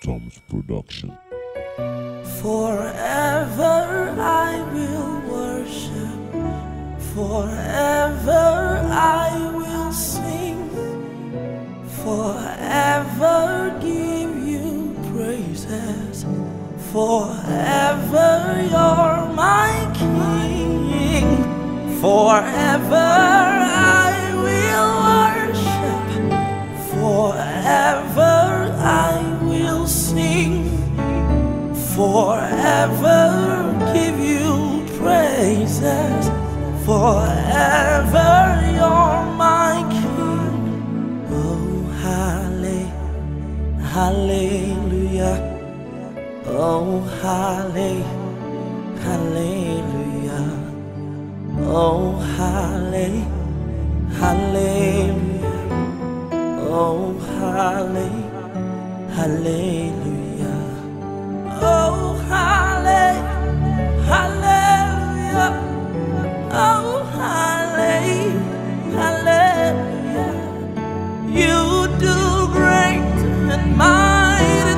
TOMS Production. Forever I will worship, forever I will sing, forever give you praises, forever you're my king, forever forever give you praises. Forever you're my king. Oh halle- hallelujah. Oh halle- hallelujah. Oh halle- hallelujah. Oh halle- hallelujah You do great and mighty